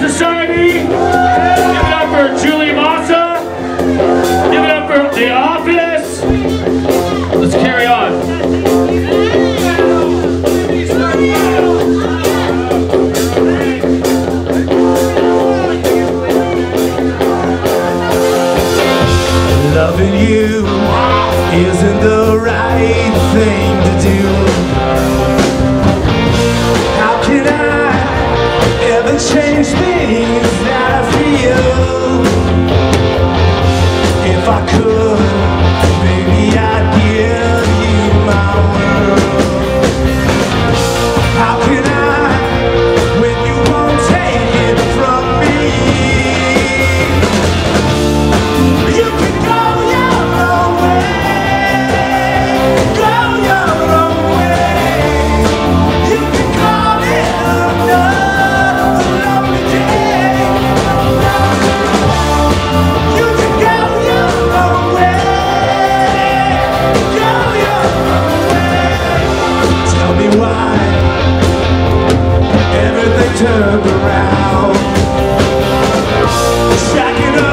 Society. Turned around. Stacking up.